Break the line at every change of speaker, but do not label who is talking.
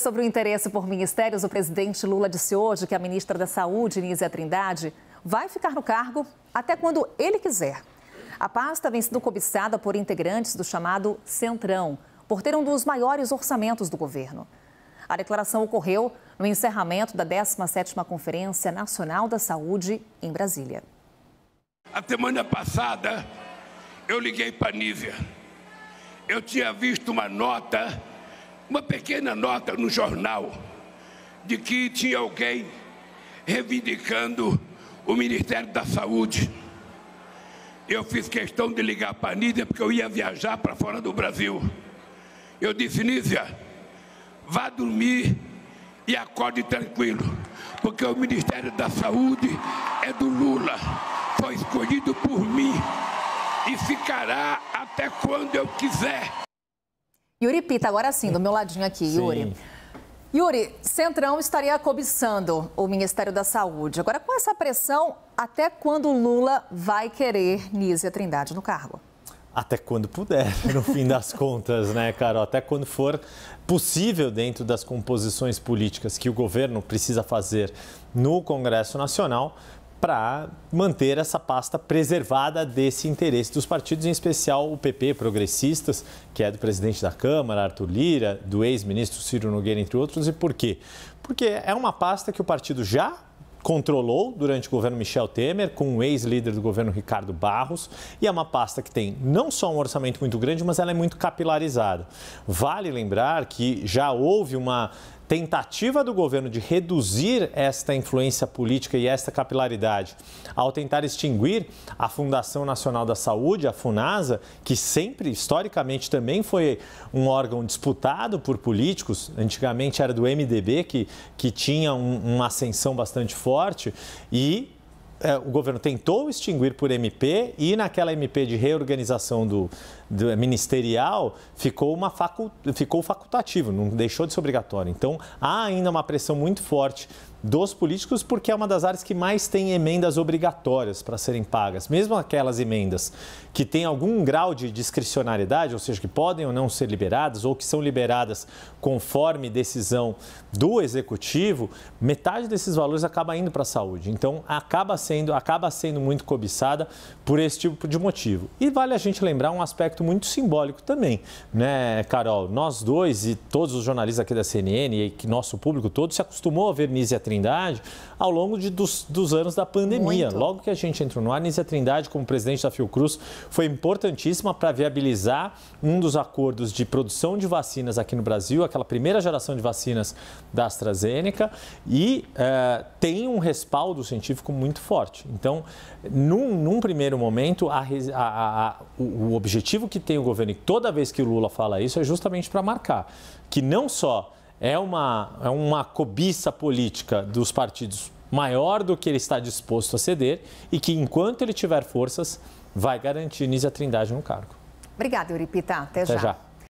Sobre o interesse por ministérios, o presidente Lula disse hoje que a ministra da Saúde, Nízia Trindade, vai ficar no cargo até quando ele quiser. A pasta vem sendo cobiçada por integrantes do chamado Centrão, por ter um dos maiores orçamentos do governo. A declaração ocorreu no encerramento da 17ª Conferência Nacional da Saúde em Brasília.
A semana passada, eu liguei para a Nízia. Eu tinha visto uma nota uma pequena nota no jornal de que tinha alguém reivindicando o Ministério da Saúde. Eu fiz questão de ligar para a Nízia porque eu ia viajar para fora do Brasil. Eu disse, Nízia, vá dormir e acorde tranquilo, porque o Ministério da Saúde é do Lula, foi escolhido por mim e ficará até quando eu quiser.
Yuri Pita, agora sim, do meu ladinho aqui, sim. Yuri. Yuri, Centrão estaria cobiçando o Ministério da Saúde. Agora, com essa pressão, até quando Lula vai querer Nízia Trindade no cargo?
Até quando puder, no fim das contas, né, Carol? Até quando for possível dentro das composições políticas que o governo precisa fazer no Congresso Nacional para manter essa pasta preservada desse interesse dos partidos, em especial o PP, progressistas, que é do presidente da Câmara, Arthur Lira, do ex-ministro Ciro Nogueira, entre outros. E por quê? Porque é uma pasta que o partido já controlou durante o governo Michel Temer, com o ex-líder do governo Ricardo Barros, e é uma pasta que tem não só um orçamento muito grande, mas ela é muito capilarizada. Vale lembrar que já houve uma tentativa do governo de reduzir esta influência política e esta capilaridade ao tentar extinguir a Fundação Nacional da Saúde, a FUNASA, que sempre, historicamente, também foi um órgão disputado por políticos, antigamente era do MDB, que, que tinha um, uma ascensão bastante forte, e é, o governo tentou extinguir por MP e naquela MP de reorganização do, do ministerial ficou, uma facu, ficou facultativo, não deixou de ser obrigatório. Então há ainda uma pressão muito forte dos políticos, porque é uma das áreas que mais tem emendas obrigatórias para serem pagas. Mesmo aquelas emendas que têm algum grau de discricionariedade, ou seja, que podem ou não ser liberadas, ou que são liberadas conforme decisão do executivo, metade desses valores acaba indo para a saúde. Então, acaba sendo, acaba sendo muito cobiçada por esse tipo de motivo. E vale a gente lembrar um aspecto muito simbólico também, né, Carol? Nós dois e todos os jornalistas aqui da CNN e que nosso público todo se acostumou a ver Nízia Trindade ao longo de, dos, dos anos da pandemia. Muito. Logo que a gente entrou no ar, Nízia Trindade, como presidente da Fiocruz, foi importantíssima para viabilizar um dos acordos de produção de vacinas aqui no Brasil, aquela primeira geração de vacinas da AstraZeneca, e é, tem um respaldo científico muito forte. Então, num, num primeiro momento, a, a, a, o, o objetivo que tem o governo, e toda vez que o Lula fala isso, é justamente para marcar que não só é uma, é uma cobiça política dos partidos maior do que ele está disposto a ceder e que, enquanto ele tiver forças, vai garantir Nízia Trindade no cargo.
Obrigada, Euripita. Até, Até já. já.